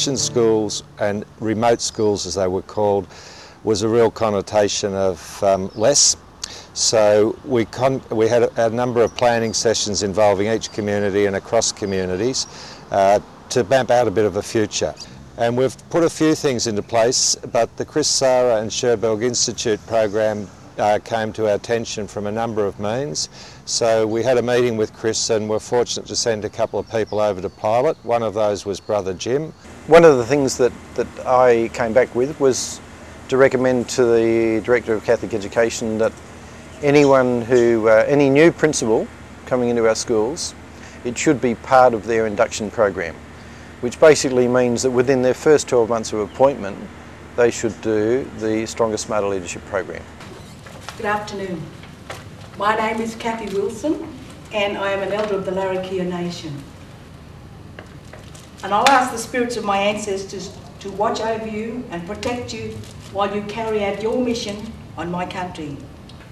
mission schools and remote schools as they were called was a real connotation of um, less. So we, we had a, a, number of planning sessions involving each community and across communities uh, to map out a bit of a future. And we've put a few things into place, but the Chris Sarra and Cherbourg Institute program uh, came to our attention from a number of means. So we had a meeting with Chris and were fortunate to send a couple of people over to pilot. One of those was Brother Jim. One of the things that, that I came back with was to recommend to the Director of Catholic Education that anyone who, uh, any new principal coming into our schools, it should be part of their induction program, which basically means that within their first 12 months of appointment, they should do the Stronger Smarter Leadership program. Good afternoon. My name is Kathy Wilson and I am an elder of the Larrakia Nation. And I'll ask the spirits of my ancestors to watch over you and protect you while you carry out your mission on my country.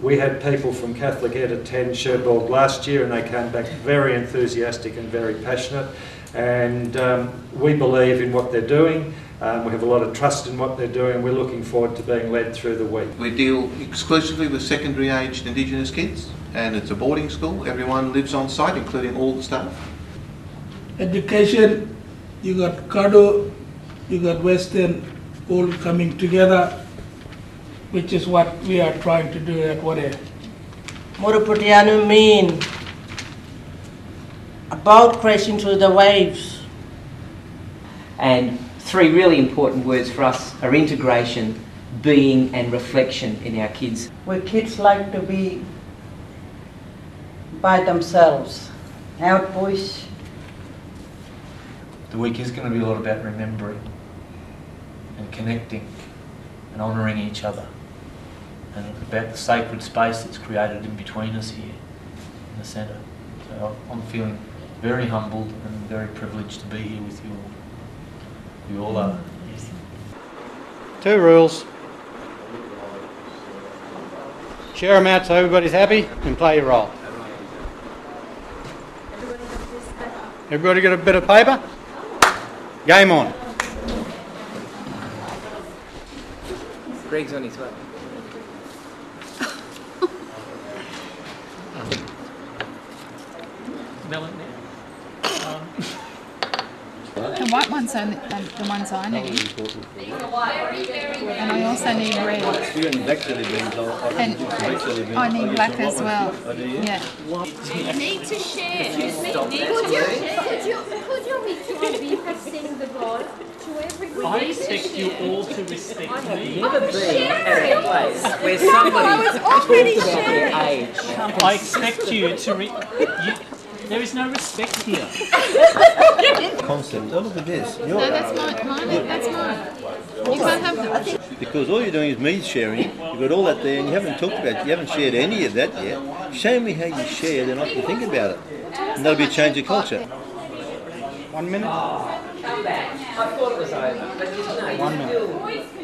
We had people from Catholic Ed attend Cherbourg last year and they came back very enthusiastic and very passionate and um, we believe in what they're doing um, we have a lot of trust in what they're doing. We're looking forward to being led through the week. We deal exclusively with secondary aged Indigenous kids and it's a boarding school. Everyone lives on site, including all the staff. Education, you got Caddo, you got Western, all coming together, which is what we are trying to do at Wharever. Muruputianu mean about crashing through the waves. And three really important words for us are integration, being and reflection in our kids. Where kids like to be by themselves, out bush. The week is going to be a lot about remembering and connecting and honouring each other and about the sacred space that's created in between us here in the centre. So I'm feeling very humbled and very privileged to be here with you all. You all are. Two rules. Share them out so everybody's happy and play your role. Everybody got a bit of paper? Game on. Greg's on his way. The white one's um, the ones I need. And I also need red. And I need black as well. Yeah. You need to share. Could you, could you, could you be passing the ball to everybody? I expect you all to respect me. Never been at a place where somebody I was already sharing. age. I expect you to. Re- you, there is no respect here. Concept. Oh, look at this. You're, no, that's mine. mine. That's mine. You can't have them. Because all you're doing is me sharing. You've got all that there, and you haven't talked about. it. You haven't shared any of that yet. Show me how you share, then I can think about it. And that'll be a change of culture. One minute. Come back. I thought it was over, but no. One minute.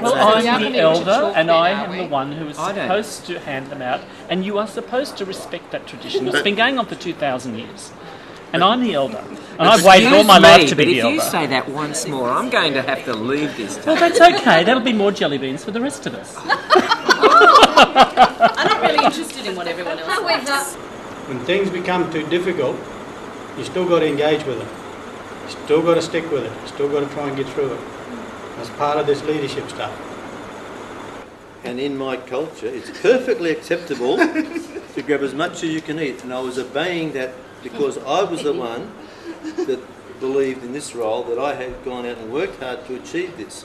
Well, I'm the elder, and I am the one who is supposed to hand them out, and you are supposed to respect that tradition. It's been going on for 2,000 years. And I'm the elder. And I've waited all my me, life to be but the if you say that once more, I'm going to have to leave this Well, that's okay. That'll be more jelly beans for the rest of us. I'm not really interested in what everyone else wants. When things become too difficult, you still got to engage with it. You still got to stick with it. You still got to try and get through it. That's part of this leadership stuff. And in my culture, it's perfectly acceptable to grab as much as you can eat. And I was obeying that because I was the one that believed in this role that I had gone out and worked hard to achieve this.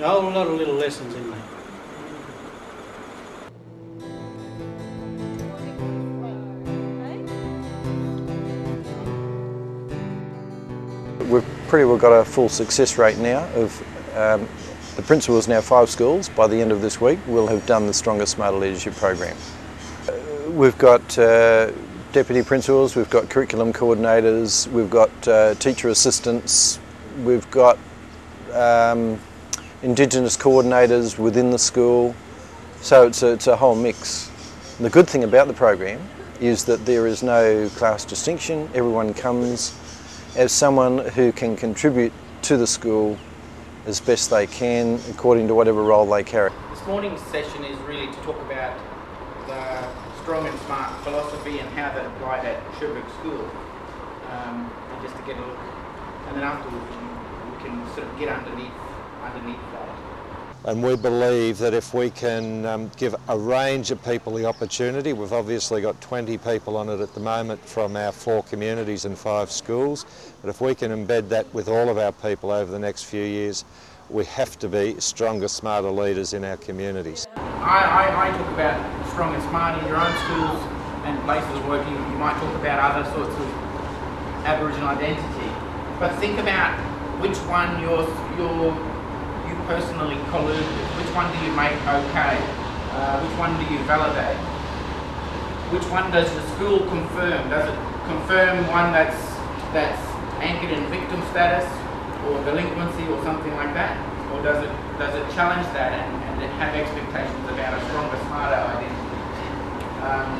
A whole lot of little lessons in there. Pretty well got a full success rate now of um, the principals now five schools. By the end of this week, we'll have done the Stronger Smarter Leadership program. Uh, we've got uh, deputy principals, we've got curriculum coordinators, we've got uh, teacher assistants, we've got um, Indigenous coordinators within the school. So it's a, it's a whole mix. The good thing about the program is that there is no class distinction. Everyone comes as someone who can contribute to the school as best they can according to whatever role they carry. This morning's session is really to talk about the strong and smart philosophy and how that applied at Cherbourg School. Um, and just to get a look, and then afterwards we can sort of get underneath underneath. And we believe that if we can um, give a range of people the opportunity, we've obviously got 20 people on it at the moment from our four communities and five schools, but if we can embed that with all of our people over the next few years, we have to be stronger, smarter leaders in our communities. I, I, I talk about strong and smart in your own schools and places of working. You might talk about other sorts of Aboriginal identity, but think about which one you're, you're you personally collude with? Which one do you make okay? Uh, which one do you validate? Which one does the school confirm? Does it confirm one that's that's anchored in victim status or delinquency or something like that? Or does it does it challenge that and, and have expectations about a stronger, smarter identity? Um,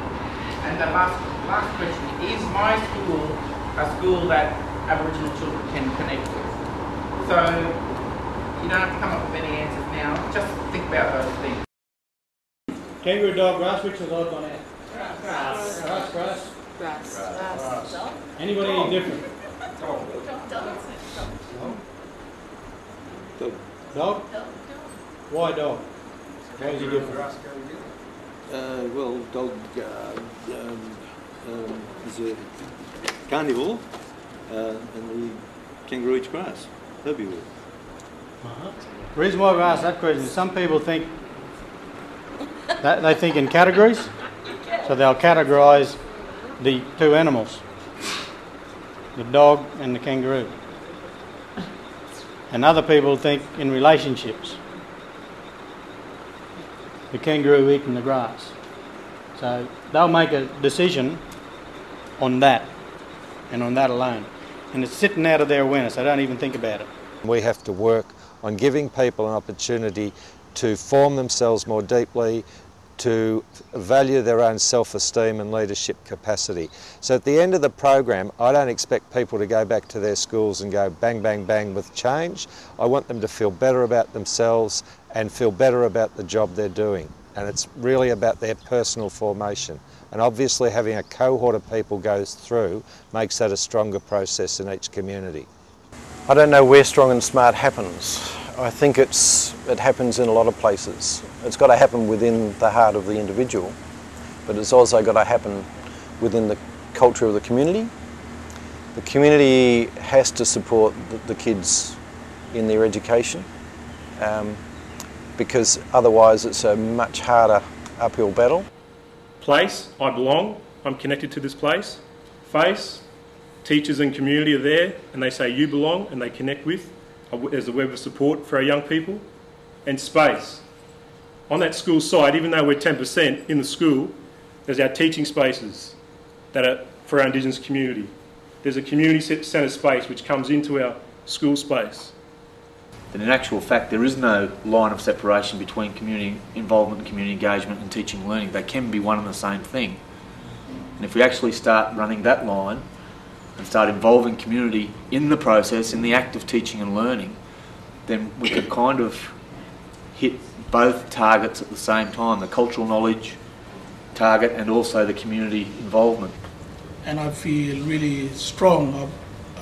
and the last last question, is my school a school that Aboriginal children can connect with? So you don't have to come up with any answers now. Just think about those things. Kangaroo dog grass, which is out on it? Grass. Grass, grass. Grass. Grass. Grass. Anybody any different? Dog. Dog? Why dog? Why is he different? Uh, well, dog uh, um, um, is a carnivore, uh, and the kangaroo eats grass, herbivore. Uh-huh. The reason why we ask that question is some people think that they think in categories, so they'll categorise the two animals, the dog and the kangaroo. And other people think in relationships, the kangaroo eating the grass. So they'll make a decision on that and on that alone. And it's sitting out of their awareness, they don't even think about it. We have to work on giving people an opportunity to form themselves more deeply, to value their own self-esteem and leadership capacity. So at the end of the program, I don't expect people to go back to their schools and go bang, bang, bang with change. I want them to feel better about themselves and feel better about the job they're doing. And it's really about their personal formation. And obviously having a cohort of people go through makes that a stronger process in each community. I don't know where strong and smart happens. I think it's, it happens in a lot of places. It's got to happen within the heart of the individual, but it's also got to happen within the culture of the community. The community has to support the, kids in their education um, because otherwise it's a much harder uphill battle. Place, I belong, I'm connected to this place. Face, teachers and community are there and they say you belong and they connect with. There's a web of support for our young people. And space. On that school site, even though we're 10% in the school, there's our teaching spaces that are for our Indigenous community. There's a community centre space which comes into our school space. That in actual fact there is no line of separation between community involvement community engagement and teaching and learning. They can be one and the same thing. And if we actually start running that line and start involving community in the process, in the act of teaching and learning, then we can kind of hit both targets at the same time the cultural knowledge target and also the community involvement. And I feel really strong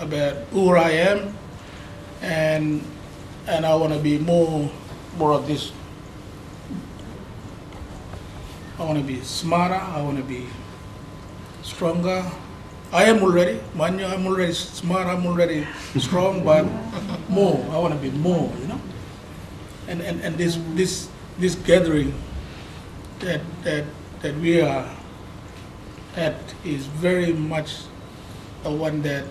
about who I am and and I want to be more more of this I want to be smarter I want to be stronger I am already, Manya, I'm already smart, I'm already strong, but more. I want to be more, you know. And and, and this this this gathering that that that we are at is very much the one that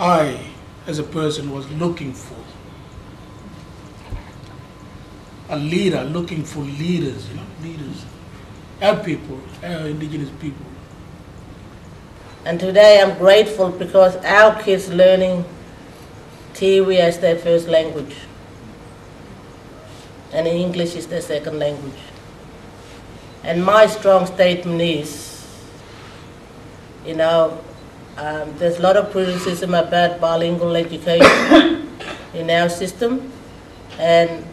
I, as a person, was looking for. A leader, looking for leaders, you know, leaders, our people, our indigenous people. And today I'm grateful because our kids learning Tiwi as their first language. And English is their second language. And my strong statement is, you know, Um, there's a lot of criticism about bilingual education in our system, and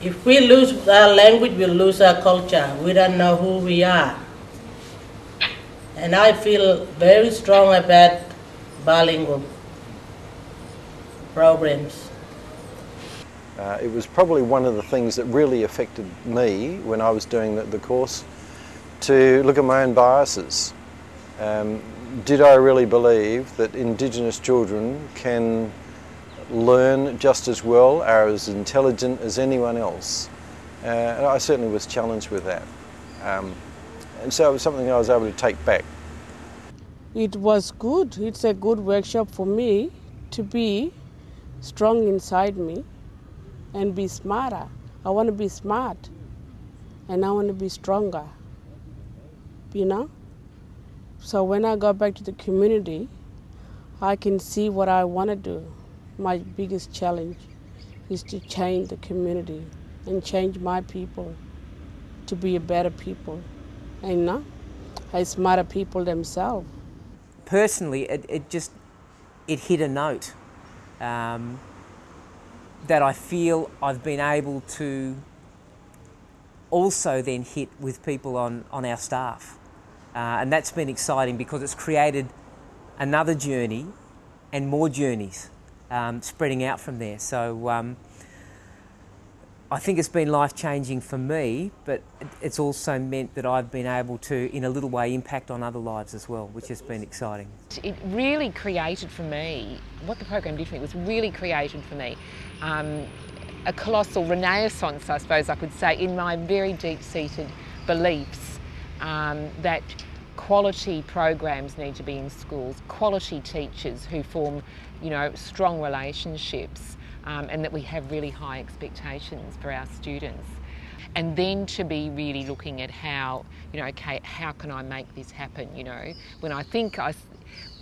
if we lose our language, we'll lose our culture. We don't know who we are. And I feel very strong about bilingual programs. Uh, it was probably one of the things that really affected me when I was doing the, the course to look at my own biases. Um, did I really believe that Indigenous children can learn just as well, are as intelligent as anyone else? Uh, and I certainly was challenged with that. Um, and so it was something I was able to take back. It was good. It's a good workshop for me to be strong inside me and be smarter. I want to be smart and I want to be stronger. You know? So when I go back to the community, I can see what I want to do. My biggest challenge is to change the community and change my people to be a better people. You know, a smarter people themselves. Personally, it, it just it hit a note um, that I feel I've been able to also then hit with people on, on our staff. Uh, and that's been exciting because it's created another journey and more journeys um, spreading out from there. So um, I think it's been life changing for me, but it's also meant that I've been able to, in a little way, impact on other lives as well, which has been exciting. It really created for me, what the program did for me was really created for me um, a colossal renaissance, I suppose I could say, in my very deep seated beliefs um, that quality programs need to be in schools, quality teachers who form, you know, strong relationships, um, and that we have really high expectations for our students. And then to be really looking at how, you know, okay, how can I make this happen? You know, when I think I,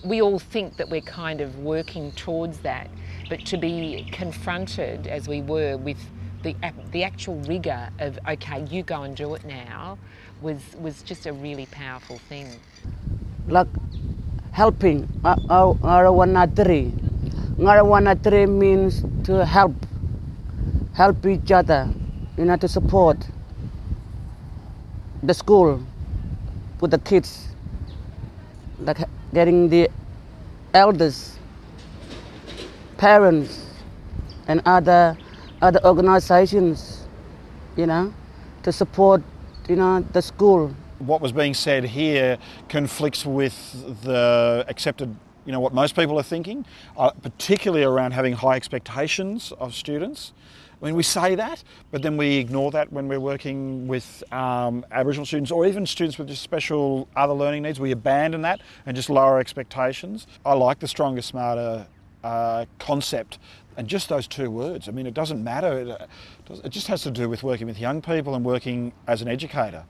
we all think that we're kind of working towards that, but to be confronted as we were with the, the actual rigour of, okay, you go and do it now, was, was just a really powerful thing. Like helping, Ngarawanatri. Ngarawanatri means to help, help each other, you know, to support the school with the kids, like getting the elders, parents, and other other organizations, you know, to support, you know, the school. What was being said here conflicts with the accepted, you know, what most people are thinking, uh, particularly around having high expectations of students. I mean, we say that, but then we ignore that when we're working with um, Aboriginal students or even students with just special other learning needs. We abandon that and just lower expectations. I like the stronger, smarter uh, concept and just those two words. I mean, it doesn't matter. It just has to do with working with young people and working as an educator.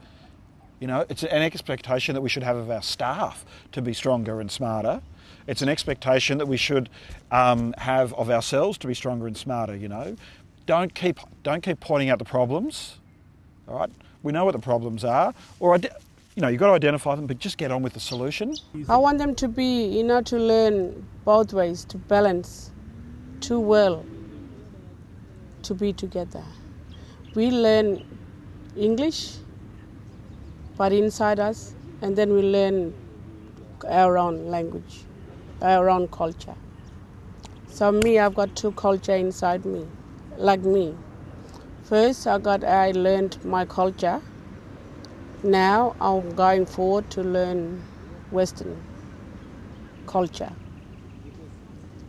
You know, it's an expectation that we should have of our staff to be stronger and smarter. It's an expectation that we should um, have of ourselves to be stronger and smarter. You know, don't keep don't keep pointing out the problems. All right, we know what the problems are, or you know, you've got to identify them, but just get on with the solution. I want them to be, you know, to learn both ways, to balance to well to be together. We learn English, but inside us, and then we learn our own language, our own culture. So me, I've got two culture inside me, like me. First, I got I learned my culture. Now I'm going forward to learn Western culture.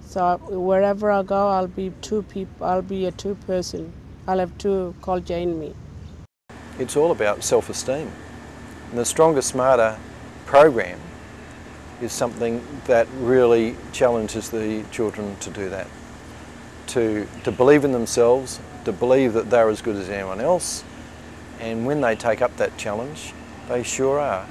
So wherever I go, I'll be two people. I'll be a two person. I'll have two culture in me. It's all about self-esteem. And the Stronger Smarter program is something that really challenges the children to do that. To, to believe in themselves, to believe that they're as good as anyone else, and when they take up that challenge, they sure are.